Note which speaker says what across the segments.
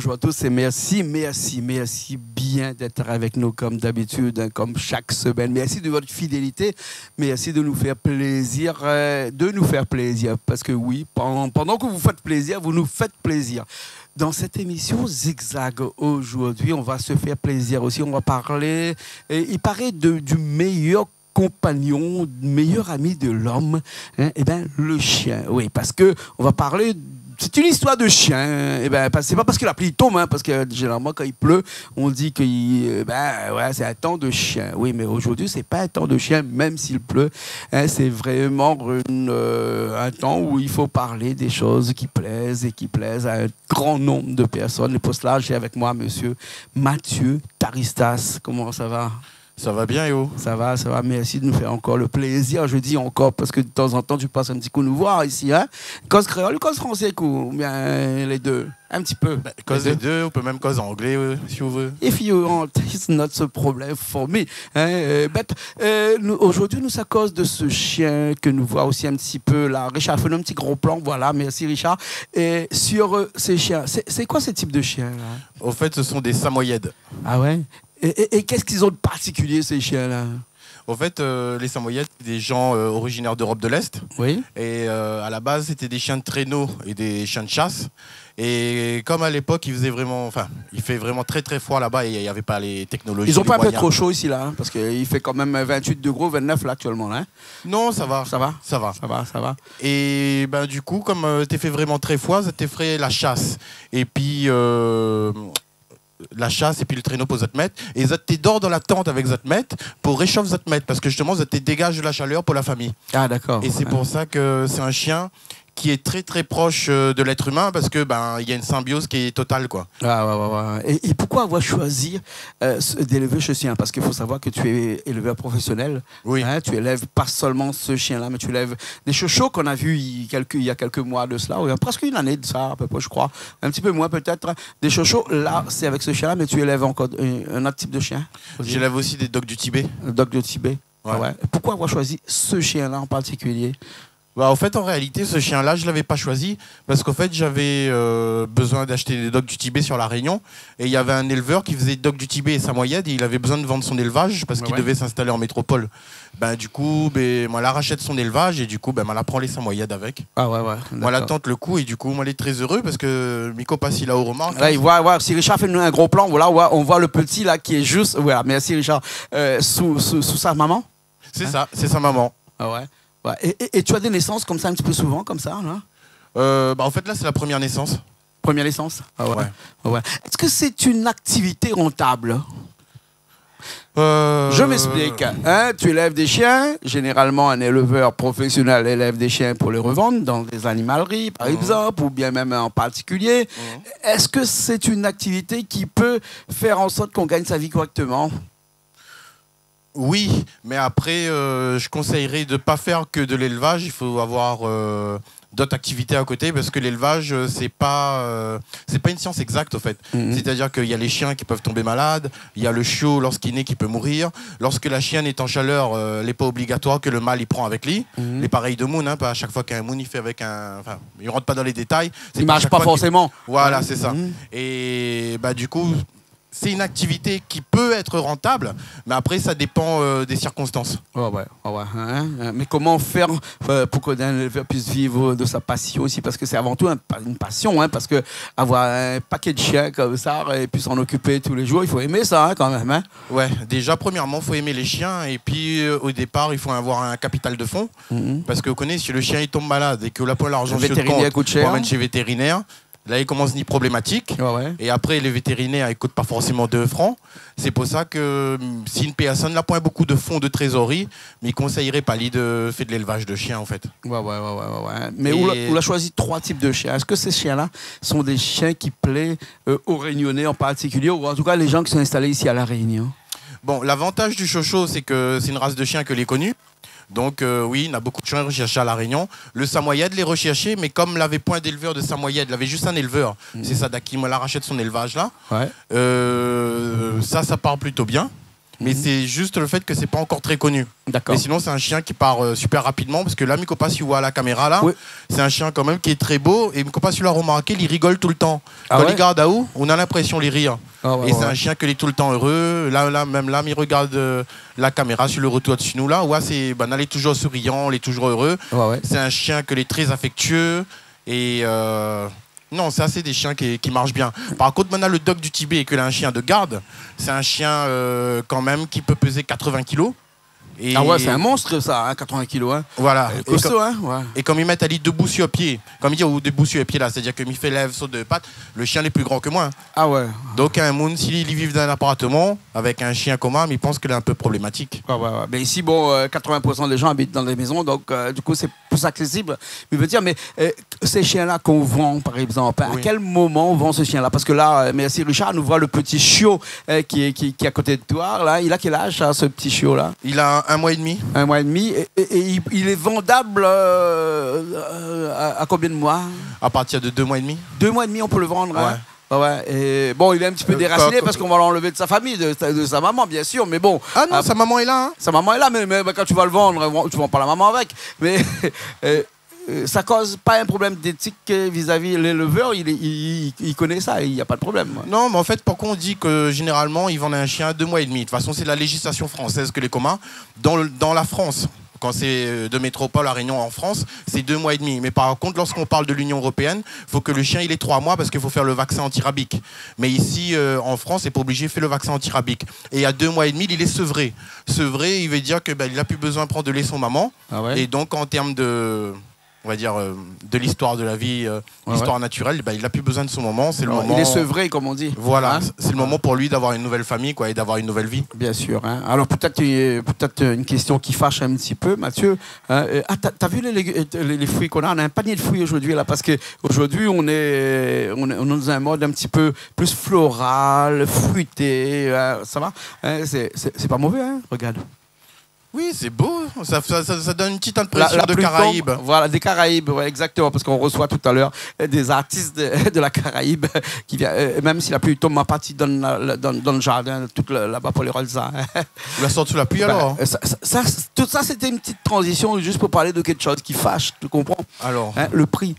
Speaker 1: Bonjour à tous et merci, merci, merci bien d'être avec nous comme d'habitude, hein, comme chaque semaine. Merci de votre fidélité, merci de nous faire plaisir, euh, de nous faire plaisir. Parce que oui, pendant, que vous faites plaisir, vous nous faites plaisir. Dans cette émission Zigzag aujourd'hui, on va se faire plaisir aussi. On va parler, et il paraît de- du meilleur compagnon, meilleur ami de l'homme, hein, eh ben le chien. Oui, parce que on va parler. C'est une histoire de chien. Eh ben, c'est pas parce que la pluie tombe, hein, parce que généralement quand il pleut, on dit que eh ben, ouais, c'est un temps de chien. Oui, mais aujourd'hui c'est pas un temps de chien, même s'il pleut. hein, c'est vraiment euh, un temps où il faut parler des choses qui plaisent et qui plaisent à un grand nombre de personnes. Et pour cela, j'ai avec moi Monsieur Mathieu Taristas. Comment ça va?
Speaker 2: Ça va bien, Yo?
Speaker 1: Ça va, ça va. Merci de nous faire encore le plaisir. Je dis encore parce que de temps en temps, tu passes un petit coup nous voir ici. Hein? Cause créole cause français, ou bien les deux? Un petit peu.
Speaker 2: Cause des deux, on peut même cause anglais, euh, si on veut.
Speaker 1: If you want, it's not a problem for me. Hein, euh, but, euh, Aujourd'hui, nous, c'est à cause de ce chien que nous voit aussi un petit peu là. Richard, fais-nous un petit gros plan. Voilà, merci Richard. Et sur euh, ces chiens, c'est c'est quoi ce type de chien là?
Speaker 2: Au fait, ce sont des samoyèdes.
Speaker 1: Ah ouais? Et, et- et qu'est-ce qu'ils ont de particulier ces chiens là
Speaker 2: Au fait, euh, les samoyèdes, des gens euh, originaires d'Europe de l'Est.
Speaker 1: Oui
Speaker 2: Et euh, à la base, c'était des chiens de traîneau et des chiens de chasse. Et comme à l'époque, il faisait vraiment, enfin, il fait vraiment très très froid là-bas et il n'y avait pas les technologies.
Speaker 1: Ils ont
Speaker 2: les
Speaker 1: pas un peu trop chaud ici là, hein, parce qu'il fait quand même 28 degrés, 29 là actuellement là. hein.
Speaker 2: Non, ça va.
Speaker 1: Ça va
Speaker 2: Ça va.
Speaker 1: Ça va, ça va.
Speaker 2: Et ben du coup, comme euh, t'es fait vraiment très froid, ça t'es fait la chasse. Et puis la chasse et puis le traîneau pour Zotmet. Et Zot t'es dors dans la tente avec Zotmet pour réchauffer Zotmet parce que justement t'es dégage de la chaleur pour la famille.
Speaker 1: Ah d'accord.
Speaker 2: Et c'est pour ça que c'est un chien qui est très très proche euh, de l'être humain parce que ben il y a une symbiose qui est totale quoi.
Speaker 1: Ah, ouais, ouais, ouais. Et, et pourquoi avoir choisi euh, d'élever ce chien? Parce qu'il faut savoir que tu es éleveur professionnel.
Speaker 2: Oui.
Speaker 1: Hein, tu élèves pas seulement ce chien-là, mais tu élèves des chochos qu'on a vus il, quelques, il y a quelques mois de cela, ou il y a presque une année de ça, à peu près, je crois. Un petit peu moins peut-être. Des chochos, là, c'est avec ce chien-là, mais tu élèves encore un, un autre type de chien?
Speaker 2: J'élève aussi des dogs du Tibet.
Speaker 1: Doc de Tibet.
Speaker 2: Ouais.
Speaker 1: Ah ouais. Pourquoi avoir choisi ce chien-là en particulier?
Speaker 2: Bah, en fait, en réalité, ce chien-là, je ne l'avais pas choisi parce qu'en fait, j'avais euh, besoin d'acheter des dogs du Tibet sur La Réunion. Et il y avait un éleveur qui faisait dogs du Tibet et samoyède et il avait besoin de vendre son élevage parce
Speaker 1: Ouais,
Speaker 2: qu'il
Speaker 1: ouais.
Speaker 2: devait s'installer en métropole. Ben, du coup, ben, moi, la rachète son élevage et du coup, ben, prend les samoyèdes avec.
Speaker 1: Ah ouais, ouais.
Speaker 2: Tente le coup et du coup, moi, elle est très heureux parce que Miko passe, il a au.
Speaker 1: Là, il voit, voilà, si Richard fait nous un gros plan, voilà, on voit, on voit le petit là qui est juste, voilà, merci Richard, euh, sous, sous, sous sa maman.
Speaker 2: C'est ça, c'est sa maman.
Speaker 1: Ah ouais. Ouais. Et, et- et tu as des naissances comme ça un petit peu souvent, comme ça, là
Speaker 2: Euh, bah, en fait, là, c'est la première naissance.
Speaker 1: Première naissance Ah ouais.
Speaker 2: Ouais.
Speaker 1: Ouais. Est-ce que c'est une activité rentable
Speaker 2: Euh,
Speaker 1: Je m'explique. Hein, tu élèves des chiens. Généralement, un éleveur professionnel élève des chiens pour les revendre dans des animaleries, par
Speaker 2: Mhm.
Speaker 1: exemple, ou bien même en particulier.
Speaker 2: Mhm.
Speaker 1: Est-ce que c'est une activité qui peut faire en sorte qu'on gagne sa vie correctement?
Speaker 2: Oui, mais après, euh, je conseillerais de ne pas faire que de l'élevage. Il faut avoir euh, d'autres activités à côté parce que l'élevage, euh, c'est pas, euh, c'est pas une science exacte, au fait.
Speaker 1: Mhm.
Speaker 2: C'est-à-dire qu'il y a les chiens qui peuvent tomber malades, il y a le chiot lorsqu'il naît qui peut mourir. Lorsque la chienne est en chaleur, il n'est pas obligatoire que le mâle y prend avec lui.
Speaker 1: Mhm.
Speaker 2: Les pareils de Moon, hein, pas à chaque fois qu'un Moon il fait avec un. Enfin, il rentre pas dans les détails. C'est
Speaker 1: Il marche pas forcément.
Speaker 2: Voilà, c'est ça.
Speaker 1: Mhm.
Speaker 2: Et bah, du coup, c'est une activité qui peut être rentable, mais après, ça dépend euh, des circonstances.
Speaker 1: Ouais, ouais, ouais, ouais, hein, hein. Mais comment faire euh, pour éleveur puisse vivre de sa passion aussi? Parce que c'est avant tout un une passion, hein, parce que avoir un paquet de chiens comme ça et puis s'en occuper tous les jours, il faut aimer ça hein, quand même.
Speaker 2: Ouais, déjà, premièrement, il faut aimer les chiens, et puis euh, au départ, il faut avoir un capital de fonds,
Speaker 1: Mhm.
Speaker 2: parce que vous connaissez, si le chien il tombe malade et que la pas l'argent
Speaker 1: cher.
Speaker 2: emmène chez vétérinaire, là, il commence ni problématique.
Speaker 1: Ouais, ouais.
Speaker 2: Et après, les vétérinaires, ils coûtent pas forcément 2 francs. C'est pour ça que hum, si une personne n'a pas beaucoup de fonds de trésorerie, mais il conseillerait pas lui de faire de l'élevage de chiens, en fait.
Speaker 1: Ouais, ouais, ouais, ouais, ouais. Mais
Speaker 2: Et-
Speaker 1: on a, on a choisi trois types de chiens? Est-ce que ces chiens-là sont des chiens qui plaisent euh, aux Réunionnais en particulier, ou en tout cas les gens qui sont installés ici à La Réunion?
Speaker 2: Bon, l'avantage du chocho, c'est que c'est une race de chien que les connus. Donc euh, oui, il y a beaucoup de chiens recherchés à La Réunion. Le samoyède les recherchait, mais comme l'avait point d'éleveur de samoyède, il avait juste un éleveur. C'est ça, qui me la rachète son élevage là.
Speaker 1: Ouais.
Speaker 2: Euh, ça, ça part plutôt bien. Mais
Speaker 1: Mhm.
Speaker 2: c'est juste le fait que c'est pas encore très connu.
Speaker 1: D'accord.
Speaker 2: Mais sinon, c'est un chien qui part euh, super rapidement parce que là, Mikopa, si vous voit à la caméra là,
Speaker 1: Oui.
Speaker 2: c'est un chien quand même qui est très beau. Et Mikopa, si vous l'a remarqué, il rigole tout le temps.
Speaker 1: Ah
Speaker 2: Quand
Speaker 1: ouais
Speaker 2: il regarde à où, on a l'impression de rire.
Speaker 1: Ah ouais,
Speaker 2: et
Speaker 1: ouais,
Speaker 2: c'est un chien qui est tout le temps heureux. Là, là même là, il regarde euh, la caméra sur le retour dessus nous là. Ouais, c'est, ben, il est toujours souriant, il est toujours heureux. C'est un chien qui est très affectueux et euh, non, c'est assez des chiens qui, qui marchent bien. Par contre, maintenant le dog du Tibet et que là un chien de garde, c'est un chien euh, quand même qui peut peser 80 kilos. Et
Speaker 1: Ah ouais, c'est un monstre ça, hein, 80 kilos. Hein.
Speaker 2: Voilà. Et,
Speaker 1: Costaud,
Speaker 2: comme,
Speaker 1: hein ouais.
Speaker 2: et comme ils mettent à lit debout sur pied, comme il dit ou debout sur pied là, c'est-à-dire que fait lève, saut de pattes, le chien est plus grand que moi.
Speaker 1: Ah ouais.
Speaker 2: Donc un monde, s'il il vit dans un appartement avec un chien commun, il pense qu'il est un peu problématique.
Speaker 1: Ouais, ouais, ouais. Mais ici, bon, euh, 80% des gens habitent dans des maisons, donc euh, du coup, c'est plus accessible. Mais je veux dire, mais euh, ces chiens-là qu'on vend, par exemple, à quel moment on vend ce chien-là? Parce que là, euh, merci Richard, nous voit le petit chiot euh, qui, est, qui, qui est à côté de toi. Là. Il a quel âge, ce petit chiot-là?
Speaker 2: Il a un mois et demi.
Speaker 1: Un mois et demi. Et, et- et il, est vendable euh, euh, à, à combien de mois?
Speaker 2: À partir de deux mois et demi.
Speaker 1: Deux mois et demi, on peut le vendre. hein? Ouais. Et bon, il est un petit peu
Speaker 2: Euh,
Speaker 1: déraciné parce qu'on va l'enlever de sa famille, de, sa- de sa maman, bien sûr. Mais bon,
Speaker 2: Ah non,
Speaker 1: Ah,
Speaker 2: sa maman est là. hein.
Speaker 1: sa maman est là, mais, mais- mais quand tu vas le vendre, tu vends pas la maman avec. Mais euh, euh, ça cause pas un problème d'éthique euh, vis-à-vis l'éleveur. Il, il, il connaît ça, il n'y a pas de problème.
Speaker 2: Non, mais en fait, pourquoi on dit que généralement ils vendent un chien à deux mois et demi? De toute façon, c'est la législation française que les communs. Dans, le- dans la France, quand c'est euh, de métropole à Réunion en France, c'est deux mois et demi. Mais par contre, lorsqu'on parle de l'Union européenne, il faut que le chien il ait trois mois parce qu'il faut faire le vaccin antirabique. Mais ici, euh, en France, c'est pas obligé de faire le vaccin antirabique. Et à deux mois et demi, il est sevré. Sevré, il veut dire que ben, il a plus besoin de prendre de lait son maman.
Speaker 1: Ah
Speaker 2: Et donc, en termes de, on va dire, euh, de l'histoire de la vie, euh,
Speaker 1: Ouais,
Speaker 2: l'histoire naturelle, ben, il a plus besoin de son moment. C'est le moment.
Speaker 1: Il est sevré, comme on dit.
Speaker 2: Voilà,
Speaker 1: Hein
Speaker 2: c'est le moment pour lui d'avoir une nouvelle famille quoi, et d'avoir une nouvelle vie.
Speaker 1: Bien sûr. hein. Alors peut-être peut-être une question qui fâche un petit peu, Mathieu. Hein, euh, ah, t'as, vu les, légu- les- les fruits qu'on a? On a un panier de fruits aujourd'hui là, parce que aujourd'hui on est on est, dans un mode un petit peu plus floral, fruité. ça va? C'est, pas mauvais, hein Regarde.
Speaker 2: Oui, c'est beau, ça, ça- ça- ça donne une petite impression
Speaker 1: la
Speaker 2: de Caraïbes.
Speaker 1: Voilà, des Caraïbes, ouais, exactement, parce qu'on reçoit tout à l'heure euh, des artistes de, de la Caraïbe qui viennent, euh, même si la pluie tombe, ma partie dans, la- dans, dans le jardin, tout là-bas pour les Rolsa.
Speaker 2: Vous la sortez sous la pluie alors
Speaker 1: Ben, ça- ça- ça- tout ça, c'était une petite transition juste pour parler de quelque chose qui fâche, tu comprends?
Speaker 2: Alors.
Speaker 1: Hein, Le prix.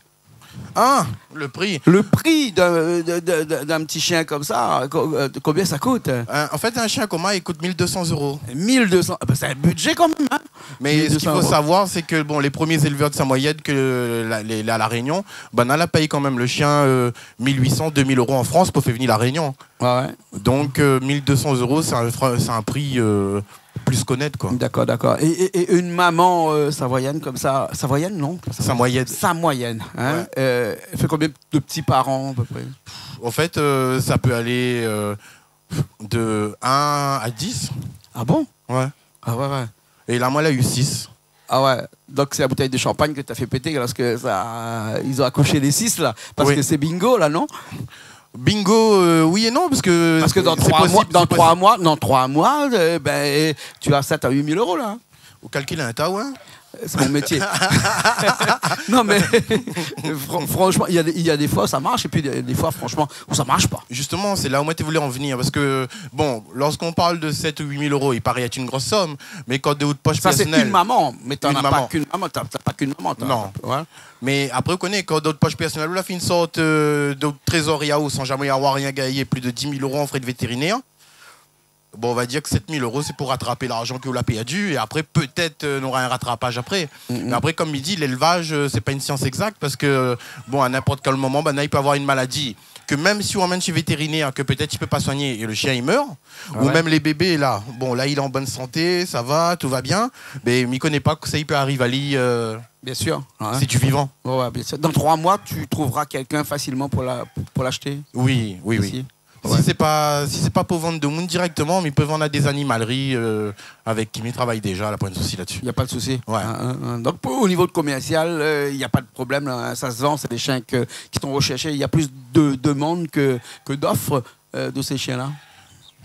Speaker 2: Ah, le prix.
Speaker 1: Le prix d'un petit chien comme ça, euh, combien ça coûte
Speaker 2: Euh, en fait, un chien commun, il coûte 1200 euros.
Speaker 1: 1200. Ah ben, c'est un budget quand même. Hein
Speaker 2: Mais ce
Speaker 1: 1200
Speaker 2: qu'il faut
Speaker 1: euros.
Speaker 2: savoir, c'est que bon, les premiers éleveurs de Samoyed, que la, les- à La Réunion, ben, on a payé quand même le chien euh, 1800, 2000 euros en France pour faire venir La Réunion.
Speaker 1: ouais.
Speaker 2: Donc euh, 1200 euros, c'est un, un prix euh, plus qu'honnête. quoi.
Speaker 1: D'accord, d'accord. Et, et- et une maman euh, savoyenne comme ça, savoyenne, non?
Speaker 2: Samoyed.
Speaker 1: Sa moyenne. Hein?
Speaker 2: Ouais.
Speaker 1: Euh, elle fait combien de petits parents à peu près?
Speaker 2: En fait, euh, ça peut aller euh, de 1 à 10.
Speaker 1: Ah bon?
Speaker 2: Ouais.
Speaker 1: Ah ouais, ouais.
Speaker 2: Et là, moi, elle a eu 6.
Speaker 1: Ah ouais, donc c'est la bouteille de champagne que tu as fait péter lorsque ça, ils ont accouché les six là. Parce
Speaker 2: Oui.
Speaker 1: que c'est bingo là, non?
Speaker 2: Bingo, euh, oui et non, parce que.
Speaker 1: Parce que dans trois mois, dans trois mois, dans trois mois, euh, ben, tu as 7 à 8 000 euros là.
Speaker 2: Vous calculez un tas, ouais.
Speaker 1: C'est mon métier. non mais fran- franchement, il y, des- y a des fois ça marche et puis des, des fois franchement où ça marche pas.
Speaker 2: Justement, c'est là où moi tu voulais en venir. Parce que, bon, lorsqu'on parle de 7 ou 8 000 euros, il paraît être une grosse somme. Mais quand de haute poche
Speaker 1: Ça c'est une maman, mais t'en
Speaker 2: Une
Speaker 1: as pas qu'une maman, t'as pas qu'une maman.
Speaker 2: Non.
Speaker 1: Ouais.
Speaker 2: Mais après, on connaît, quand d'autres poches personnelles, on a fait une sorte euh, de trésorerie à sans jamais avoir rien gagné, plus de 10 000 euros en frais de vétérinaire. Bon, on va dire que 7 000 euros, c'est pour rattraper l'argent que vous l'a perdu. Et après, peut-être, euh, on aura un rattrapage après. Mais après, comme il dit, l'élevage, euh, c'est pas une science exacte parce que, bon, à n'importe quel moment, ben, là, il peut avoir une maladie. Que même si on emmène chez vétérinaire, que peut-être il peut pas soigner et le chien il meurt,
Speaker 1: Ah
Speaker 2: ou même les bébés là, bon là il est en bonne santé, ça va, tout va bien, mais il connaît pas que ça il peut arriver à lui, euh,
Speaker 1: Bien sûr. ouais.
Speaker 2: c'est du vivant.
Speaker 1: Ouais, bien sûr. Dans trois mois, tu trouveras quelqu'un facilement pour la pour l'acheter.
Speaker 2: Oui, oui, oui.
Speaker 1: Ouais.
Speaker 2: Si c'est pas si c'est pas pour vendre de monde directement, mais ils peuvent vendre à des animaleries euh, avec qui ils travaillent déjà, là pas de souci là-dessus.
Speaker 1: Il n'y a pas de souci.
Speaker 2: Ouais.
Speaker 1: Hein, hein, hein. Donc, pour- au niveau de commercial, euh, il n'y a pas de problème. là. Ça se vend, c'est des chiens que- qui sont recherchés. Il y a plus de demandes que, que d'offres euh, de ces chiens-là?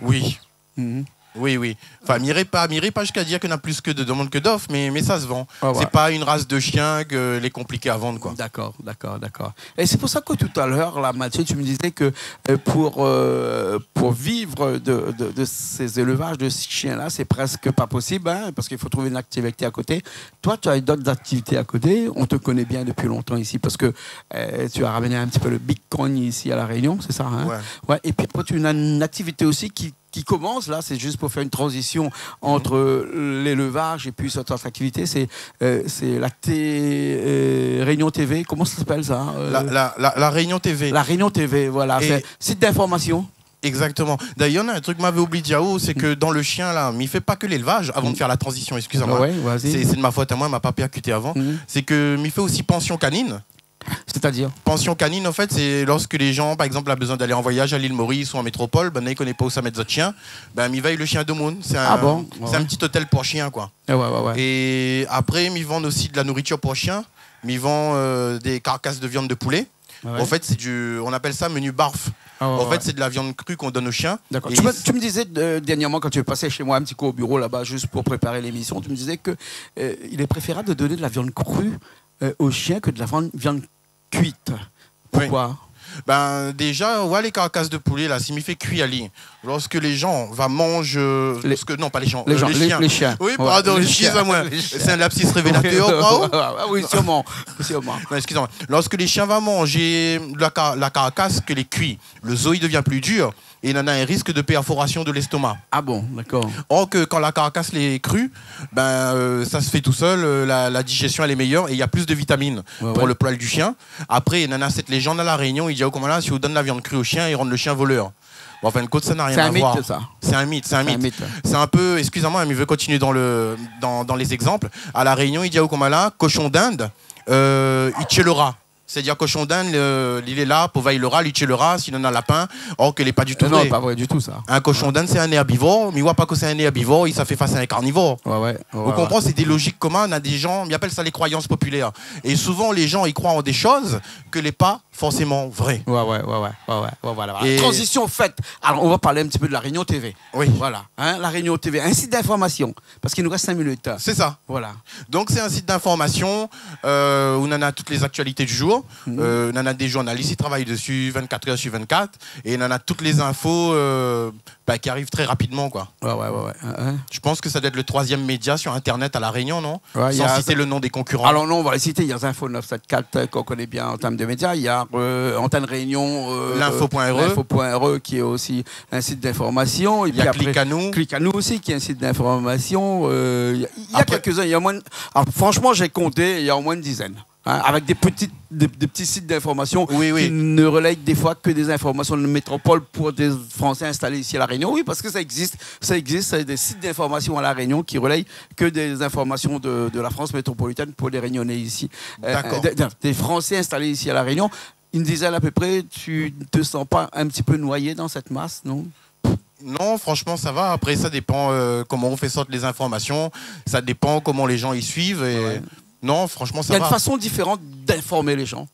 Speaker 2: Oui.
Speaker 1: Mhm.
Speaker 2: Oui, oui. Enfin, m'irai pas, m'irai pas jusqu'à dire en a plus que de demandes que d'offres, mais, mais ça se vend.
Speaker 1: Ah ouais.
Speaker 2: C'est pas une race de chien que les compliqués à vendre, quoi.
Speaker 1: D'accord, d'accord, d'accord. Et c'est pour ça que tout à l'heure, là, Mathieu, tu me disais que euh, pour, euh, pour vivre de, de- de ces élevages de chiens-là, c'est presque pas possible, hein, parce qu'il faut trouver une activité à côté. Toi, tu as d'autres activités à côté. On te connaît bien depuis longtemps ici, parce que euh, tu as ramené un petit peu le Bitcoin ici à La Réunion, c'est ça hein?
Speaker 2: Ouais.
Speaker 1: Ouais, et puis après, tu as une activité aussi qui, qui commence, là, c'est juste pour faire une transition entre euh, l'élevage et puis cette autre activité, c'est euh, la T, euh, Réunion TV, comment ça s'appelle ça
Speaker 2: La, la- la- la Réunion TV.
Speaker 1: la Réunion TV, voilà,
Speaker 2: Et-
Speaker 1: c'est site d'information.
Speaker 2: Exactement. D'ailleurs, il y en a un truc que m'avait oublié Diao, c'est que dans le chien, là, mais il fait pas que l'élevage, avant de faire la transition, excusez-moi.
Speaker 1: Ouais,
Speaker 2: C'est
Speaker 1: vas-y.
Speaker 2: c'est de ma faute à moi, elle m'a pas percuté avant.
Speaker 1: Mhm.
Speaker 2: C'est que il fait aussi pension canine.
Speaker 1: C'est-à-dire
Speaker 2: Pension canine, en fait, c'est lorsque les gens, par exemple, ont besoin d'aller en voyage à l'île Maurice ou en métropole, ben, ils ne connaissent pas où ça mettre votre chien, ben, ils veillent le chien de monde. C'est un,
Speaker 1: Ah bon?
Speaker 2: c'est
Speaker 1: Ouais.
Speaker 2: un petit hôtel pour chiens, quoi.
Speaker 1: Ouais, ouais.
Speaker 2: Et après, ils vendent aussi de la nourriture pour chiens, mais ils vendent euh, des carcasses de viande de poulet.
Speaker 1: Ouais.
Speaker 2: En fait, c'est du, on appelle ça menu barf.
Speaker 1: Ah
Speaker 2: en fait, c'est de la viande crue qu'on donne aux chiens.
Speaker 1: D'accord. Tu, me-
Speaker 2: ils-
Speaker 1: tu me disais euh, dernièrement, quand tu es passé chez moi un petit coup au bureau là-bas, juste pour préparer l'émission, tu me disais que euh, il est préférable de donner de la viande crue euh, aux chiens que de la viande cuite. Pourquoi?
Speaker 2: Ben déjà, ouais, les carcasses de poulet là, cuire à lit. Lorsque les gens va manger, euh,
Speaker 1: Les-
Speaker 2: lorsque- non pas les gens,
Speaker 1: les,
Speaker 2: euh,
Speaker 1: gens,
Speaker 2: les
Speaker 1: les,
Speaker 2: chiens.
Speaker 1: les chiens.
Speaker 2: Oui,
Speaker 1: Ouais,
Speaker 2: pardon,
Speaker 1: les chiens, chiens.
Speaker 2: C'est un lapsus révélateur. bravo.
Speaker 1: Ah oui, sûrement.
Speaker 2: excusez-moi. Lorsque les chiens vont manger la, car- la carcasse que les cuits, le zoo il devient plus dur il en a un risque de perforation de l'estomac.
Speaker 1: Ah bon, d'accord.
Speaker 2: Or que quand la carcasse est crue, ben euh, ça se fait tout seul, euh, la, la digestion elle est meilleure et il y a plus de vitamines
Speaker 1: Ouais,
Speaker 2: pour
Speaker 1: ouais.
Speaker 2: le poil du chien. Après, il y en a cette légende à la Réunion, il dit oh, comment là, si on donne la viande crue au chien, ils rendent le chien voleur. Bon, en fin de compte, ça n'a rien à
Speaker 1: mythe,
Speaker 2: voir.
Speaker 1: ça.
Speaker 2: C'est un mythe, c'est un mythe. C'est un peu, excusez-moi, mais il veut continuer dans, le, dans, dans les exemples. À La Réunion, il dit au Komala, cochon d'Inde, euh, il tue le rat. C'est-à-dire cochon d'Inde, le- il est là pour veiller le rat, tue le rat, s'il en a un lapin, or qu'il n'est pas du tout
Speaker 1: Euh, non, pas vrai du tout ça.
Speaker 2: Un cochon d'Inde, c'est un herbivore, mais il voit pas que c'est un herbivore, il ça fait face à un carnivore.
Speaker 1: Ouais, ouais. ouais,
Speaker 2: Vous comprenez, c'est des logiques communes à des gens, ils appellent ça les croyances populaires. Et souvent, les gens, ils croient en des choses que n'est pas forcément vraies.
Speaker 1: Ouais, ouais, ouais, ouais, ouais, ouais, ouais, voilà, voilà.
Speaker 2: Et-
Speaker 1: Transition faite. Alors, on va parler un petit peu de la Réunion TV.
Speaker 2: Oui.
Speaker 1: Voilà, hein, la Réunion TV, un site d'information, parce qu'il nous reste 5 minutes.
Speaker 2: C'est ça.
Speaker 1: Voilà.
Speaker 2: Donc c'est un site d'information euh, où on en a toutes les actualités du jour. Euh, on en a des journalistes qui travaillent dessus 24 heures sur 24. Et on en a toutes les infos euh, bah, qui arrivent très rapidement. quoi.
Speaker 1: Ouais, ouais, ouais. ouais. Hein,
Speaker 2: Je pense que ça doit être le troisième média sur Internet à La Réunion, non?
Speaker 1: Ouais,
Speaker 2: Sans
Speaker 1: a-
Speaker 2: citer le nom des concurrents.
Speaker 1: Alors non, on va les citer. Il y a Info 974 euh, qu'on connaît bien en termes de médias. Il y a euh, Antenne Réunion, euh,
Speaker 2: L'info.re.
Speaker 1: L'info.re qui est aussi un site d'information.
Speaker 2: Il y a Click à nous.
Speaker 1: Click à nous aussi qui est un site d'information. Il y a, quelques-uns. Il y a au moins. franchement, j'ai compté. Il y a au moins une dizaine. Hein, avec des, petites, des, des petits sites d'information
Speaker 2: Oui,
Speaker 1: qui ne relayent des fois que des informations de métropole pour des Français installés ici à La Réunion. Oui, parce que ça existe. Ça existe. C'est des sites d'information à La Réunion qui relayent que des informations de, de la France métropolitaine pour les Réunionnais ici. Euh,
Speaker 2: D'accord.
Speaker 1: des, des Français installés ici à La Réunion. Une dizaine à peu près. Tu ne te sens pas un petit peu noyé dans cette masse, non?
Speaker 2: Non, franchement, ça va. Après, ça dépend euh, comment on fait sortir les informations. Ça dépend comment les gens y suivent. Et...
Speaker 1: Ouais.
Speaker 2: Non, franchement,
Speaker 1: Il y a une façon différente d'informer les gens.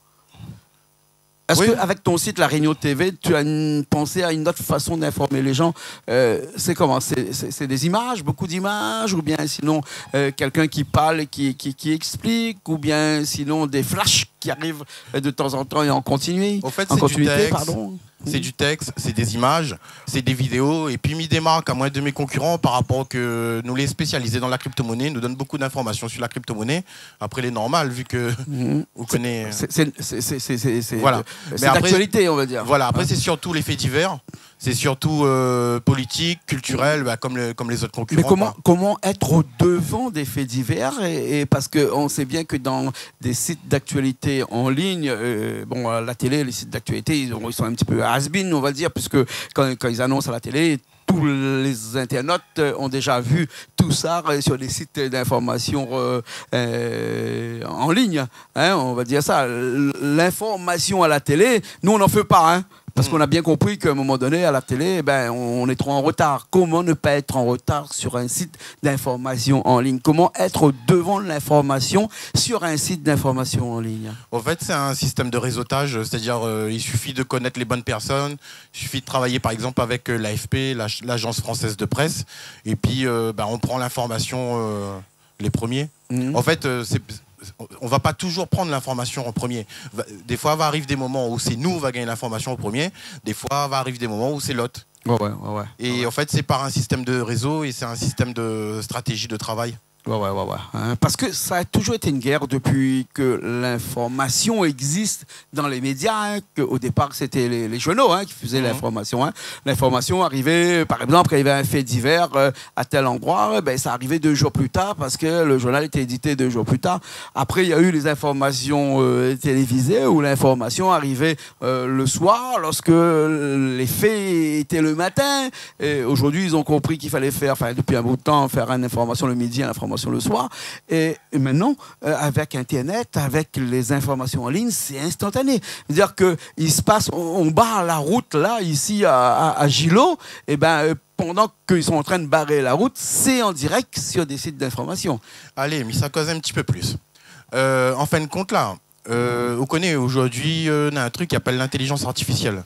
Speaker 1: Est-ce
Speaker 2: Oui.
Speaker 1: qu'avec ton site La Réunion TV, tu as une- pensé à une autre façon d'informer les gens? Euh, C'est comment? C'est- des images, beaucoup d'images, ou bien sinon euh, quelqu'un qui parle et qui, qui, qui explique, ou bien sinon des flashs? Qui arrivent de temps en temps et en continu
Speaker 2: Au fait, c'est du texte.
Speaker 1: pardon.
Speaker 2: C'est du texte, c'est des images, c'est des vidéos. Et puis, mi démarque à moins de mes concurrents par rapport que nous les spécialisés dans la crypto-monnaie nous donnent beaucoup d'informations sur la crypto-monnaie. Après, les normales, vu que
Speaker 1: Mhm.
Speaker 2: vous connaissez.
Speaker 1: C'est-
Speaker 2: Voilà.
Speaker 1: d'actualité, on va dire.
Speaker 2: Voilà, après,
Speaker 1: Hein
Speaker 2: c'est surtout les faits divers. C'est surtout euh, politique, culturel, bah, comme, le- comme les autres concurrents.
Speaker 1: Mais comment, comment être au devant des faits divers et, et parce qu'on sait bien que dans des sites d'actualité en ligne, euh, bon, à la télé, les sites d'actualité, ils, ils sont un petit peu has-been, on va dire, puisque quand, quand ils annoncent à la télé, tous les internautes euh, ont déjà vu tout ça euh, sur des sites d'information euh, euh, en ligne. hein, on va dire ça. L'information à la télé, nous, on n'en fait pas. Hein, Parce
Speaker 2: Mm.
Speaker 1: qu'on a bien compris qu'à un moment donné, à la télé, ben, on est trop en retard. Comment ne pas être en retard sur un site d'information en ligne? Comment être devant de l'information sur un site d'information en ligne?
Speaker 2: En fait, c'est un système de réseautage, c'est-à-dire euh, il suffit de connaître les bonnes personnes, il suffit de travailler par exemple avec euh, l'AFP, l'Ag- l'agence française de presse, et puis euh, bah, on prend l'information euh, les premiers.
Speaker 1: Mhm.
Speaker 2: En fait, c'est- on va pas toujours prendre l'information en premier. Des fois, va arriver des moments où c'est nous qui va gagner l'information au premier, des fois, va arriver des moments où c'est l'autre.
Speaker 1: Ouais, ouais, ouais.
Speaker 2: Et en fait, c'est par un système de réseau et c'est un système de stratégie de travail.
Speaker 1: Ouais, ouais, ouais, ouais. Hein, Parce que ça a toujours été une guerre depuis que l'information existe dans les médias. hein, que au départ, c'était les, les journaux hein, qui faisaient
Speaker 2: Mhm.
Speaker 1: l'information. hein. L'information arrivait, par exemple, quand il y avait un fait divers euh, à tel endroit, ben, ça arrivait deux jours plus tard parce que le journal était édité deux jours plus tard. Après, il y a eu les informations euh, télévisées où l'information arrivait euh, le soir lorsque les faits étaient le matin. Et aujourd'hui, ils ont compris qu'il fallait faire, enfin, depuis un bout de temps, faire une information le midi, une information le soir. Et, maintenant, euh, avec Internet, avec les informations en ligne, c'est instantané. C'est-à-dire qu'il se passe, on, barre la route là, ici à, à, à Gillot, et ben, euh, pendant qu'ils sont en train de barrer la route, c'est en direct sur des sites d'information.
Speaker 2: Allez, mais ça cause un petit peu plus. Euh, en fin de compte, là, euh, on connaît aujourd'hui, euh, on a un truc qui appelle l'intelligence artificielle.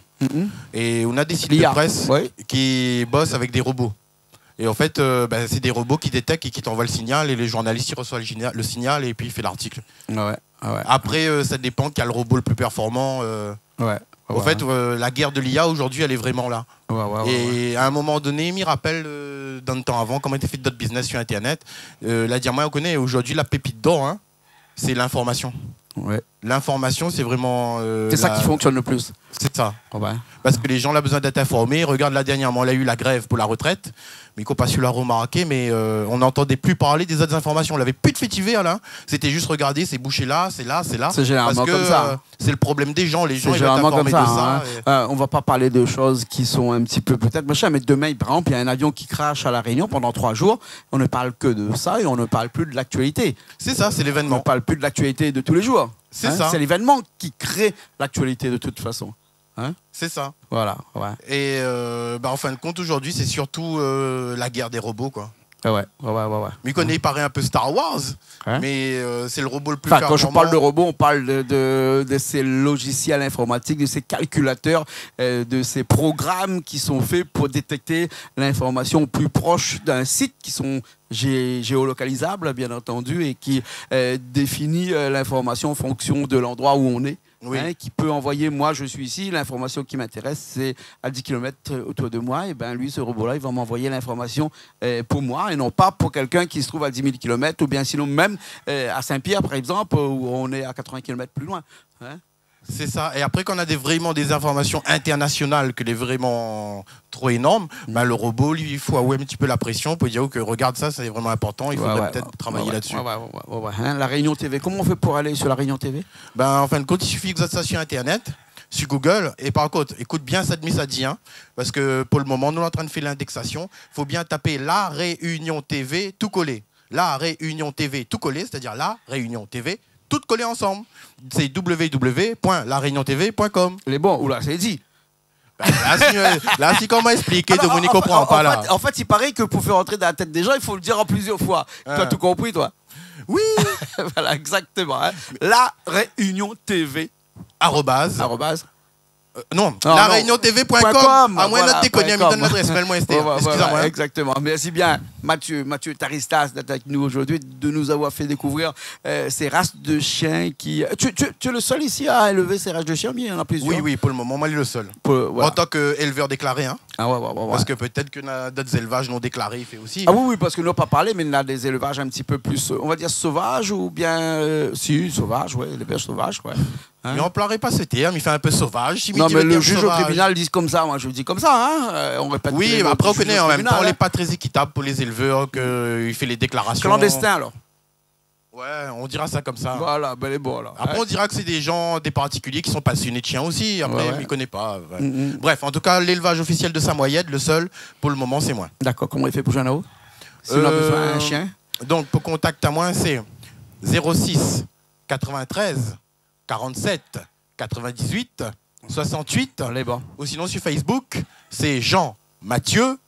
Speaker 2: Et on a des sites de presse qui bossent avec des robots. Et en fait, euh, bah, c'est des robots qui détectent et qui t'envoient le signal, et les journalistes ils reçoivent le, signal et puis ils font l'article.
Speaker 1: Ouais, ouais, ouais.
Speaker 2: Après, euh, ça dépend quel robot le plus performant. euh.
Speaker 1: ouais.
Speaker 2: En fait, euh, la guerre de l'IA aujourd'hui, elle est vraiment là. Et à un moment donné, il me rappelle le temps avant comment était fait d'autres business sur Internet. La diamant, on connaît aujourd'hui la pépite d'or, hein, c'est l'information.
Speaker 1: Ouais.
Speaker 2: L'information, c'est vraiment. euh,
Speaker 1: C'est ça
Speaker 2: la-
Speaker 1: qui fonctionne le plus.
Speaker 2: C'est ça.
Speaker 1: Ouais.
Speaker 2: Parce que les gens ont besoin d'être informés. Regarde, là, dernièrement, on a eu la grève pour la retraite. Mais qu'on pas su la remarquer, mais euh, on n'entendait plus parler des autres informations. On n'avait plus de fait divers, là. C'était juste regarder, c'est bouché là, c'est là, c'est là.
Speaker 1: C'est généralement
Speaker 2: Parce que
Speaker 1: comme ça.
Speaker 2: euh, c'est le problème des gens. Les gens, ils
Speaker 1: généralement comme ça.
Speaker 2: de
Speaker 1: hein.
Speaker 2: ça. et-
Speaker 1: on va pas parler de choses qui sont un petit peu peut-être machin, mais demain, par exemple, il y a un avion qui crache à la Réunion pendant trois jours. On ne parle que de ça et on ne parle plus de l'actualité.
Speaker 2: C'est ça, c'est
Speaker 1: On ne
Speaker 2: l'événement.
Speaker 1: parle plus de l'actualité de tous les jours.
Speaker 2: C'est
Speaker 1: Hein,
Speaker 2: ça.
Speaker 1: C'est l'événement qui crée l'actualité de toute façon.
Speaker 2: C'est ça.
Speaker 1: Voilà. Ouais.
Speaker 2: Et euh, bah, en fin de compte, aujourd'hui, c'est surtout euh, la guerre des robots. Quoi.
Speaker 1: Ouais, ouais, ouais, ouais, ouais.
Speaker 2: Il paraît un peu Star Wars,
Speaker 1: Hein
Speaker 2: mais euh, c'est le robot le plus
Speaker 1: Enfin, quand je parle de robots, on parle de, de, de ces logiciels informatiques, de ces calculateurs, euh, de ces programmes qui sont faits pour détecter l'information plus proche d'un site, qui sont gé- géolocalisables, bien entendu, et qui euh, définit euh, l'information en fonction de l'endroit où on est. Hein, qui peut envoyer, moi je suis ici, l'information qui m'intéresse, c'est à 10 km autour de moi, et ben lui, ce robot-là, il va m'envoyer l'information euh, pour moi, et non pas pour quelqu'un qui se trouve à 10 000 km, ou bien sinon même euh, à Saint-Pierre, par exemple, où on est à 80 km plus loin. hein.
Speaker 2: C'est ça. Et après, quand on a des, vraiment des informations internationales, que les vraiment trop énormes,
Speaker 1: Mm.
Speaker 2: bah, le robot, lui, il faut avouer un petit peu la pression pour dire que regarde ça, c'est vraiment important, il faudrait
Speaker 1: ouais,
Speaker 2: peut-être
Speaker 1: ouais,
Speaker 2: travailler là-dessus.
Speaker 1: hein. La Réunion TV, comment on fait pour aller sur la Réunion TV
Speaker 2: Ben, en fin de compte, il suffit que vous êtes ça sur Internet, sur Google. Et par contre, écoute bien cette mise à dire, hein, parce que pour le moment, nous, on est en train de faire l'indexation. Il faut bien taper La Réunion TV, tout collé. La Réunion TV, tout collé, c'est-à-dire La Réunion TV, tout collé ensemble. C'est www.lareuniontv.com.
Speaker 1: Les bons, oula, c'est dit.
Speaker 2: Ben, là, si, comment expliquer,
Speaker 1: Alors,
Speaker 2: Dominique
Speaker 1: en-
Speaker 2: comprend
Speaker 1: en,
Speaker 2: pas
Speaker 1: en
Speaker 2: là.
Speaker 1: Fait, en fait, il paraît que pour faire entrer dans la tête des gens, il faut le dire en plusieurs fois. Tu as tout compris, toi
Speaker 2: Oui,
Speaker 1: Voilà, exactement. hein. La Réunion TV,
Speaker 2: arrobase.
Speaker 1: arrobase.
Speaker 2: Euh, non,
Speaker 1: Non,
Speaker 2: la réunion-tv.com. À moins
Speaker 1: voilà,
Speaker 2: notre déconner, mais donne l'adresse mail, moi, STR.
Speaker 1: Ouais, ouais, voilà,
Speaker 2: Excusez-moi. hein.
Speaker 1: exactement. Merci bien, Mathieu, Mathieu Taristas, d'être avec nous aujourd'hui, de nous avoir fait découvrir euh, ces races de chiens qui. Tu, tu- tu es le seul ici à élever ces races de chiens, mais il y en a plusieurs?
Speaker 2: Oui, oui, pour le moment, moi, il est le seul.
Speaker 1: Pour- voilà.
Speaker 2: En tant qu'éleveur déclaré, hein.
Speaker 1: Ah, ouais, ouais, ouais, ouais.
Speaker 2: Parce que peut-être que d'autres élevages non déclarés, il fait aussi.
Speaker 1: Ah oui, oui, parce que nous pas parlé, mais il y a des élevages un petit peu plus, euh, on va dire sauvages ou bien. euh, si, sauvages, oui, élevage sauvage, ouais. Hein
Speaker 2: Mais on plairait pas ce terme, il fait un peu sauvage.
Speaker 1: Non, mais
Speaker 2: le
Speaker 1: le au tribunal dit comme ça, moi je dis comme ça, hein. euh, on répète tous
Speaker 2: Oui, mais après, on connaît en même temps, on n'est pas très équitable pour les éleveurs, qu'il fait les
Speaker 1: hein.
Speaker 2: déclarations.
Speaker 1: Clandestin alors.
Speaker 2: Ouais, on dira ça comme ça.
Speaker 1: Voilà, ben les bon alors.
Speaker 2: Après, on dira que c'est des gens, des particuliers qui sont passionnés de chiens aussi. Après,
Speaker 1: Ouais, ouais.
Speaker 2: on ne connaît pas.
Speaker 1: Mm, mm.
Speaker 2: Bref, en tout cas, l'élevage officiel de Samoyed, le seul, pour le moment, c'est moi.
Speaker 1: D'accord, comment il fait pour Si on a
Speaker 2: Euh,
Speaker 1: besoin d'un chien?
Speaker 2: Donc, pour contact à moi, c'est 06 93 47 98 68.
Speaker 1: On est bon.
Speaker 2: Ou sinon sur Facebook, c'est Jean Mathieu.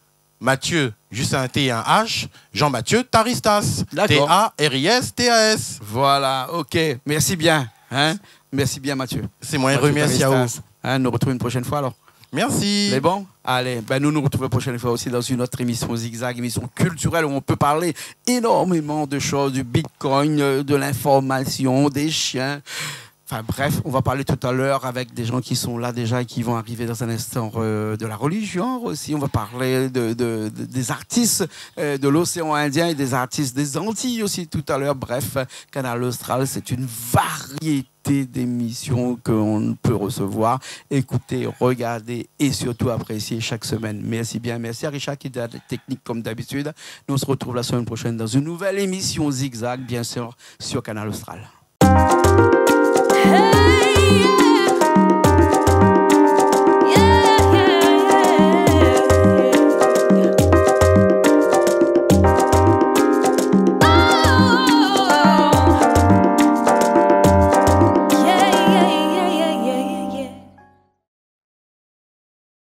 Speaker 2: Mathieu, juste un T et un H. Jean Mathieu Taristas. T-A-R-I-S-T-A-S.
Speaker 1: Voilà, ok. Merci bien. Hein? Merci bien, Mathieu.
Speaker 2: C'est moi, remercie à vous.
Speaker 1: Hein, nous retrouvons une prochaine fois alors.
Speaker 2: Merci.
Speaker 1: C'est bon Allez, ben nous nous retrouvons la prochaine fois aussi dans une autre émission Zigzag, émission culturelle où on peut parler énormément de choses, du bitcoin, euh, de l'information, des chiens. Enfin bref, on va parler tout à l'heure avec des gens qui sont là déjà et qui vont arriver dans un instant euh, de la religion aussi. On va parler de, de- de- des artistes euh, de l'océan Indien et des artistes des Antilles aussi tout à l'heure. Bref, Canal Austral, c'est une variété d'émissions qu'on peut recevoir, écouter, regarder et surtout apprécier chaque semaine. Merci bien. Merci à Richard qui est de la technique comme d'habitude. Nous on se retrouve la semaine prochaine dans une nouvelle émission Zigzag, bien sûr, sur Canal Austral. Hey.